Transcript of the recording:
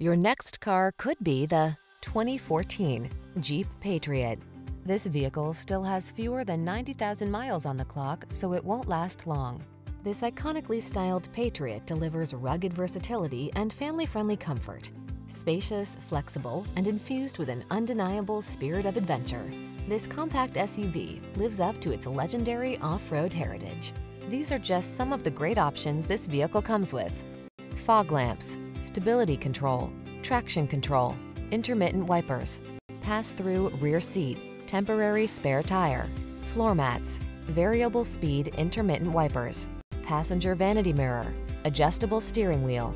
Your next car could be the 2014 Jeep Patriot. This vehicle still has fewer than 90,000 miles on the clock, so it won't last long. This iconically styled Patriot delivers rugged versatility and family-friendly comfort. Spacious, flexible, and infused with an undeniable spirit of adventure. This compact SUV lives up to its legendary off-road heritage. These are just some of the great options this vehicle comes with. Fog lamps, stability control, traction control, intermittent wipers, pass-through rear seat, temporary spare tire, floor mats, variable speed intermittent wipers, passenger vanity mirror, adjustable steering wheel,